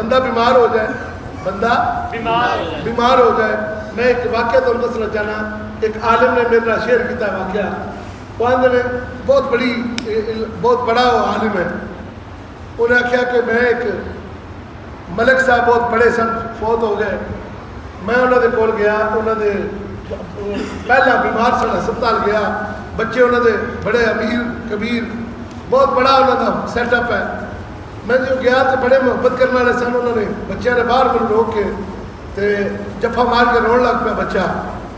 बंदा बीमार हो जाए बंदा बीमार बीमार हो जाए। मैं एक वाक्य तुम दसना चाहना एक आलिम ने मेरे शेयर किया वाक्य। ने बहुत बड़ी बहुत बड़ा आलिम है। उन्हें आख्या कि मैं एक मलिक साहब बहुत बड़े सन फौत हो गए। मैं उन्होंने कोल गया उन्होंने पहला बीमार सन हस्पताल गया। बच्चे उन्होंने बड़े अमीर कबीर बहुत बड़ा उन्होंने सैटअप है। ਮੈਂ ਜਦੋਂ ਗਿਆ ਤੇ ਬੜੇ ਮੁਹੱਬਤ ਕਰਨ ਵਾਲੇ ਸਨ ਉਹਨਾਂ ਨੇ ਬੱਚਿਆਂ ਨੇ ਬਾਹਰ ਮੈਨੂੰ ਰੋਕ ਕੇ ਤੇ ਜੱਫਾ ਮਾਰ ਕੇ ਰੋਣ ਲੱਗ ਪਿਆ ਬੱਚਾ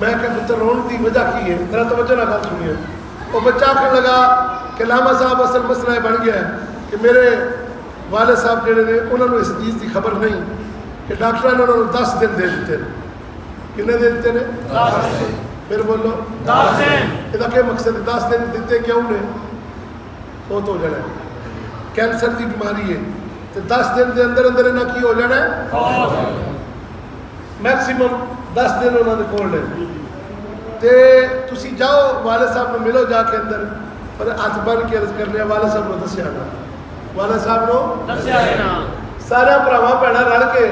ਮੈਂ ਕਿਹਾ ਪੁੱਤਰ ਰੋਣ ਦੀ ਵਜ੍ਹਾ ਕੀ ਹੈ ਤੇਰਾ ਤਵੱਜੋ ਨਾਲ ਗੱਲ ਸੁਣੀਏ ਉਹ ਬੱਚਾ ਆਖਣ ਲਗਾ ਕਿ ਲਾਮਾ ਸਾਹਿਬ ਅਸਲ ਮਸਲਾ ਬਣ ਗਿਆ ਕਿ ਮੇਰੇ ਵਾਲੇ ਸਾਹਿਬ ਜਿਹੜੇ ਨੇ ਉਹਨਾਂ ਨੂੰ ਇਸ ਚੀਜ਼ ਦੀ ਖਬਰ ਨਹੀਂ ਕਿ ਡਾਕਟਰਾਂ ਨੇ ਉਹਨਾਂ ਨੂੰ 10 ਦਿਨ ਦੇ ਦਿੱਤੇ ਨੇ ਕਿੰਨੇ ਦੇ ਦਿੱਤੇ ਨੇ 10 ਦਿਨ ਫਿਰ ਬੋਲੋ 10 ਦਿਨ ਇਹਦਾ ਕੀ ਮਕਸਦ 10 ਦਿਨ ਦਿੱਤੇ ਕਿਉਂ ਨੇ ਉਹ ਤੋਂ ਜਿਹੜਾ ਕੈਂਸਰ ਦੀ ਬਿਮਾਰੀ ਹੈ ਤੇ 10 ਦਿਨ ਦੇ ਅੰਦਰ ਅੰਦਰ ਇਹਨਾਂ ਕੀ ਹੋ ਜਾਣਾ ਹੈ ਫੌਤ ਮੈਕਸਿਮਮ 10 ਦਿਨ ਉਹਨਾਂ ਦੇ ਕੋਲ ਨੇ ਤੇ ਤੁਸੀਂ ਜਾਓ ਵਾਲੇ ਸਾਹਿਬ ਨੂੰ ਮਿਲੋ ਜਾ ਕੇ ਅੰਦਰ ਪਰ ਹੱਥ ਬੰਨ ਕੇ ਅਰਜ਼ ਕਰਨੇ ਆ, ਵਾਲੇ ਸਾਹਿਬ ਨੂੰ ਦੱਸਿਆ ਨਾ ਵਾਲੇ ਸਾਹਿਬ ਨੂੰ ਦੱਸਿਆ ਹੈ ਨਾ ਸਾਰਿਆਂ ਭਰਾਵਾਂ ਭੈਣਾਂ ਰਲ ਕੇ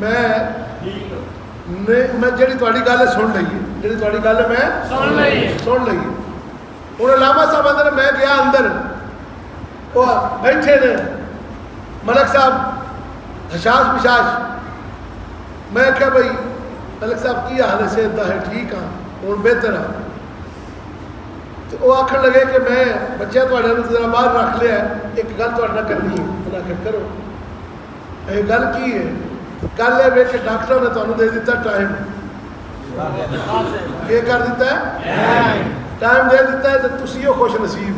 ਮੈਂ ਨੇ ਮੈਂ ਜਿਹੜੀ ਤੁਹਾਡੀ ਗੱਲ ਹੈ ਸੁਣ ਲਈ ਹੈ। ਜਿਹੜੀ ਤੁਹਾਡੀ ਗੱਲ ਹੈ ਮੈਂ ਸੁਣ ਲਈ ਸੁਣ ਲਈ हूँ लामा साहब अंदर मैं गया अंदर वो बैठे ने मलक साहब हशाश बिशाश मैं क्या भाई मलक साहब की हाल से है ठीक हाँ हूँ बेहतर हाँ तो वह आखन लगे कि मैं बच्चे थोड़े तो जरा बाहर रख लिया एक गल थोड़े करनी है मैं आखिर करो ये गल की है गल है बेटे डॉक्टर ने तुम्हें दे दिता टाइम ये कर दिता है टाइम दे दिता है तो तुम खुश नसीब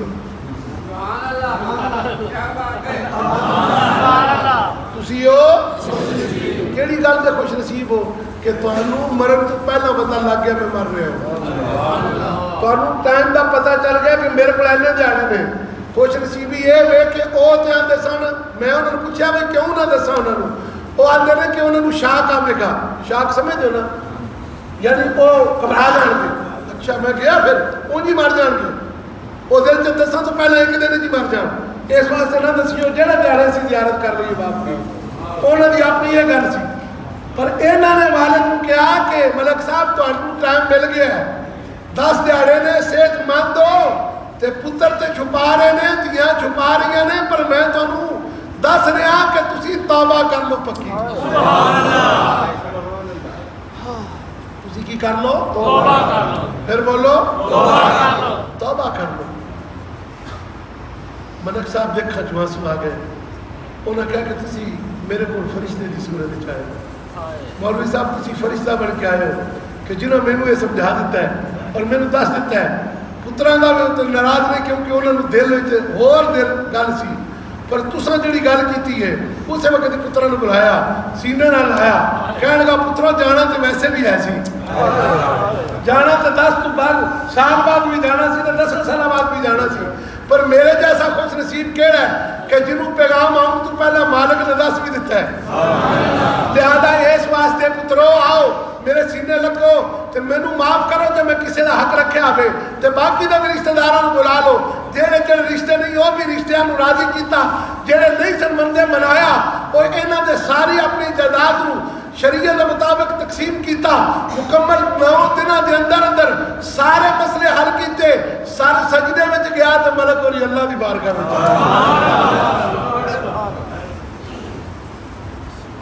कि गल के खुश नसीब हो कि तू मरण तो पहला पता लग गया मैं मर रहा हूँ टाइम का पता चल गया कि मेरे को इन्हें जाने में खुश नसीबी ये वे कि वह आते सन मैं उन्होंने पूछा मैं क्यों ना दसा उन्होंने वो आते ने कि उन्होंने शाक आवेगा शाक समझ दो ना यानी वो घबरा जाएँगे ਅੱਛਾ ਮੈਂ ਗਿਆ ਫਿਰ ਉਂਝ ਹੀ ਮਰ ਜਾਣਗੇ। ਉਹ ਦਿਲ ਚ ਦੱਸਾਂ ਤੋਂ ਪਹਿਲਾਂ ਇੱਕ ਦਿਨ 'ਚ ਮਰ ਜਾਣ। ਇਸ ਵਾਸਤੇ ਨਾ ਦੱਸਿਓ, ਜਿਹੜਾ ਦਿਹਾੜੇ ਸੀ ਜ਼ਿਆਰਤ ਕਰ ਲਈਏ ਬਾਪ ਦੀ ਉਹਨਾਂ ਦੀ ਆਪਣੀ ਇਹ ਗੱਲ ਸੀ। ਪਰ ਇਹਨਾਂ ਨੇ ਵਾਲਿਦ ਨੂੰ ਕਿਹਾ ਕਿ ਮਲਕ ਸਾਹਿਬ, ਤੁਹਾਨੂੰ ਟਾਈਮ ਮਿਲ ਗਿਆ ਹੈ। 10 ਦਿਹਾੜੇ ਨੇ ਸਿਹਤਮੰਦ ਹੋ ਤੇ ਪੁੱਤਰ ਤੇ ਛੁਪਾ ਰਹੇ ਨੇ, ਧੀਆਂ ਛੁਪਾ ਰਹੀਆਂ ਨੇ, ਪਰ ਮੈਂ ਤੁਹਾਨੂੰ ਦੱਸ ਰਿਹਾ ਕਿ ਤੁਸੀਂ ਤੌਬਾ ਕਰ ਲਓ ਪੱਕੀ। ਤੁਸੀਂ ਕੀ ਕਰ ਲਓ ਤੋਬਾ ਕਰ ਲਓ ਫਿਰ ਬੋਲੋ ਤੋਬਾ ਕਰ ਲਓ ਤੌਬਾ ਕਰ ਲਓ ਮਲਕ ਸਾਹਿਬ ਦੇ ਖਜਵਾਸ ਆ ਗਏ ਉਹਨਾਂ ਕਿਹਾ ਕਿ ਤੁਸੀਂ ਮੇਰੇ ਕੋਲ ਫਰਿਸ਼ਤੇ ਦੀ ਸੂਰਤ ਵਿੱਚ ਆਏ ਹੋ। ਮੌਲਵੀ ਸਾਹਿਬ ਤੁਸੀਂ ਫਰਿਸ਼ਤਾ ਬਣ ਕੇ ਆਏ ਹੋ ਕਿ ਜਿਹਨਾਂ ਮੈਨੂੰ ਇਹ ਸਮਝਾ ਦਿੱਤਾ ਹੈ ਔਰ ਮੈਨੂੰ ਦੱਸ ਦਿੱਤਾ ਹੈ ਪੁੱਤਰਾਂ ਦਾ ਵੀ ਉਹ ਤੇ ਨਾਰਾਜ਼ ਨਹੀਂ ਕਿਉਂਕਿ ਉਹਨਾਂ ਨੂੰ ਦਿਲ ਵਿੱਚ ਹੋਰ ਦਿਲ ਗੱਲ ਸੀ ਪਰ ਤੁਸੀਂ ਜਿਹੜੀ ਗੱਲ ਕੀਤੀ ਹੈ, ਉਸੇ ਵਕਤ ਹੀ ਪੁੱਤਰਾਂ ਨੂੰ ਬੁਲਾਇਆ, ਸੀਨੇ ਨਾਲ ਲਾਇਆ ਕਹਿਣ ਲੱਗਾ ਪੁੱਤਰੋ, ਜਾਣਾ ਤੇ ਵੈਸੇ ਵੀ ਹੈ ਸੀ। ਜਾਣਾ ਤਾਂ 10 ਤੋਂ ਬਾਅਦ, ਸਾਲ ਬਾਅਦ ਵੀ ਜਾਣਾ ਸੀ ਤੇ 10 ਸਾਲਾਂ ਬਾਅਦ ਵੀ ਜਾਣਾ ਸੀ। ਪਰ ਮੇਰੇ ਜੈਸਾ ਖੁਸ਼ ਨਸੀਬ ਕਿਹੜਾ ਹੈ ਕਿ ਜਿਹਨੂੰ ਪੈਗਾਮ ਆਉਣ ਤੋਂ ਪਹਿਲਾਂ ਮਾਲਕ ਨੇ ਦੱਸ ਵੀ ਦਿੱਤਾ ਹੈ? ਲਿਆਦਾ ਇਸ ਵਾਸਤੇ, ਪੁੱਤਰੋ, ਆਓ, ਮੇਰੇ ਸੀਨੇ ਲੱਗੋ ਤੇ ਮੈਨੂੰ ਮਾਫ ਕਰੋ ਜੇ ਮੈਂ ਕਿਸੇ ਦਾ ਹੱਕ ਰੱਖਿਆ ਹੋਵੇ ਤੇ ਬਾਕੀ ਦੇ ਵੀ ਰਿਸ਼ਤੇਦਾਰਾਂ ਨੂੰ ਬੁਲਾ ਲਓ। ਜਿਹੜੇ ਜਿਹੜੇ ਰਿਸ਼ਤੇ ਨਹੀਂ ਉਹ ਵੀ ਰਿਸ਼ਤਿਆਂ ਨੂੰ ਰਾਜ਼ੀ ਕੀਤਾ। ਜਿਹੜੇ ਨਹੀਂ ਮੰਨਦੇ ਮਨਾਇਆ ਉਹ ਇਹਨਾਂ ਦੇ ਸਾਰੀ ਆਪਣੀ ਜਾਇਦਾਦ ਨੂੰ ਸ਼ਰੀਅਤ ਦੇ ਮੁਤਾਬਕ ਤਕਸੀਮ ਕੀਤਾ। ਮੁਕੰਮਲ 9 ਦਿਨਾਂ ਦੇ ਅੰਦਰ ਅੰਦਰ ਸਾਰੇ ਮਸਲੇ ਹੱਲ ਕੀਤੇ। ਸਰ ਸਜਦੇ ਵਿੱਚ ਗਿਆ ਤੇ ਮਲਕ ਔਰ ਅੱਲਾ ਦੀ ਬਾਰਗਾਹ ਵਿੱਚ।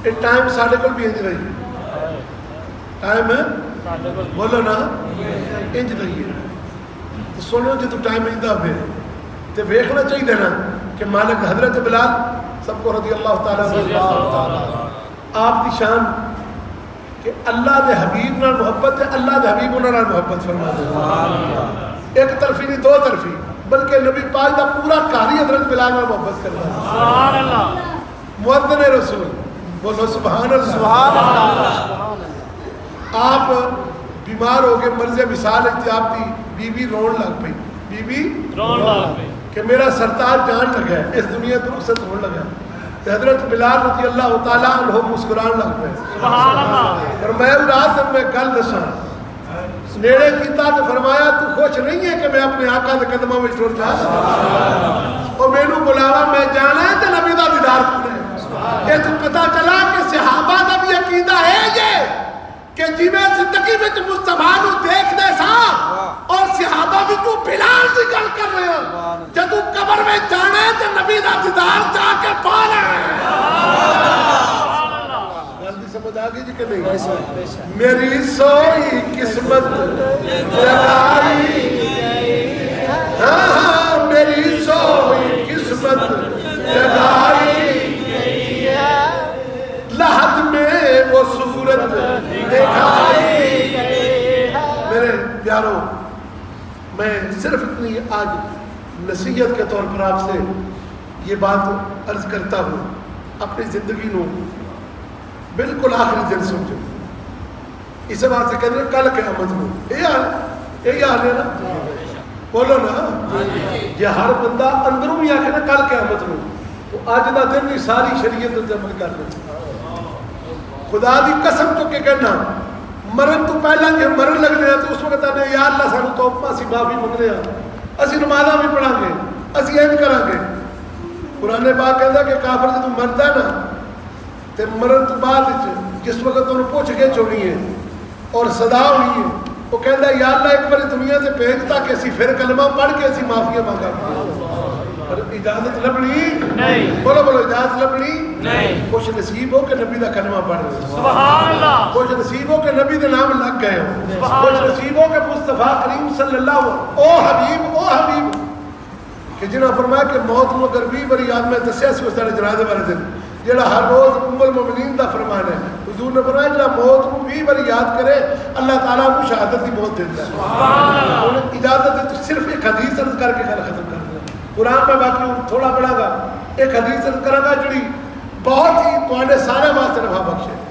ਇਹ ਟਾਈਮ ਸਾਡੇ ਕੋਲ ਵੀ ਇੰਜ ਰਹੀ। ਟਾਈਮ ਸਾਡੇ ਕੋਲ ਬੋਲੋ ਨਾ। ਇੰਜ ਰਹੀ ਸੁਣੋ ਜਦੋਂ ਟਾਈਮ ਇੰਦਾ ਹੋਵੇ। तो वेखना चाहिए ना कि मालिक हज़रत बिलाल सबको रज़ी अल्लाह आप की। शान कि अल्लाह के हबीब न मुहब्बत है अल्लाह के हबीब उन्होंने मुहब्बत फरमा एक तरफी नहीं दो तरफी बल्कि नबी पाक का पूरा घर ही हज़रत बिलाल ने मुहब्बत करना मुहदन रसूल बोलो सुबहान आप बीमार हो गए मर्ज मिसाल आपकी बीबी रोन लग पी बीबी रोन लग पी कि मेरा सरताज जान लग गया इस दुनिया तो से छोड़ तो हज़रत बिलाल रज़ी अल्लाह तहो मुस्कुरान लग पे और मैं रात में गल दसा। नेड़े किया तो फरमाया तू खुश नहीं है कि मैं अपने आका के कदमों में टुर जा और मैनू बुलावा मैं जाना है तो नबी का दीदार करना ये तू पता चला कि सिहाबा का भी अकीदा है ये कि जिमें ज़िंदगी में मुस्तफ़ा देख सिहादा भी तू बिलाल की गल कर रहे हो। जब तू कबर में जाना है तो नबी का दीदार जाके पा लेना समझ आ गई जी के नहीं? मेरी सोई किस्मत जगाई हाँ हाँ मेरी सोई किस्मत जगाई आज नसीहत के तौर पर आपसे ये बात अर्ज़ करता हूँ, अपनी ज़िंदगी नो बिल्कुल आखिरी दिन समझो। इस बात से कह रहे कल क्यामत हो ये हाल है ना? बोलो ना। ये हर बंदा अंदरों ही आखे ना, कल क्यामत हो तो अज का दिन ही सारी शरीयत अमल कर ले खुदा की कसम तो चुके कहना, मरण तो पहला जो मरण लगने तो उस वक्त आने यार ला सू तो माफ़ी मंगने ਅਸੀਂ ਨਮਾਜ਼ਾਂ ਵੀ ਪੜਾਂਗੇ ਅਸੀਂ ਇੰਜ ਕਰਾਂਗੇ ਕੁਰਾਨੇ ਪਾਕ ਕਹਿੰਦਾ ਕਿ ਕਾਫਰ ਜਦੋਂ ਮਰਦਾ ਨਾ ਤੇ ਮਰਨ ਤੋਂ ਬਾਅਦ ਵਿੱਚ ਜਿਸ ਵਕਤ ਉਹਨੂੰ ਪੁੱਛ ਕੇ ਚੋਣੀ ਹੈ ਔਰ ਸਦਾ ਹੋਣੀ ਹੈ ਉਹ ਕਹਿੰਦਾ ਯਾ ਅੱਲਾ ਇੱਕ ਵਾਰੀ ਦੁਨੀਆ ਤੇ ਭੇਜ ਤਾਂ ਕਿ ਅਸੀਂ ਫਿਰ ਕਲਮਾ ਪੜ੍ਹ ਕੇ ਅਸੀਂ ਮਾਫੀਆਂ ਮੰਗਾਂਗੇ ਪਰ ਇਜਾਜ਼ਤ ਲੱਭਣੀ नहीं ਬੋਲੋ ਬੋਲੋ ਇਜਾਜ਼ਤ ਲੱਭਣੀ नहीं ਕੁਛ ਨਸੀਬ ਹੋ ਕਿ ਨਬੀ ਦਾ ਕਲਮਾ ਪੜ੍ਹ ਲਓ सुभान अल्लाह कुछ नसीब हो के नबी के नाम लग गए हो कुछ नसीब हो के मुस्तफ़ा करीम सल्लल्लाहु ओ हबीब ओ हबीब। कि जिन्हें फरमाया कि मौत मुगर भी बड़ी याद में दस उस जनाजे वाले दिन। जोड़ा हर रोज़ उमल मुमनीन का फरमान है। हजूर ने फरमाया जो मौत को भी बड़ी याद करे अल्लाह तला शहादत की मौत देता है। इजाज़त तो सिर्फ़ एक हदीस अर्ज़ करके गल खत्म कर दिया कुरान में बाकी थोड़ा पढ़ागा एक हदीस अर्ज़ करागा जी बहुत ही सारे वास्ते नफा बख्शे।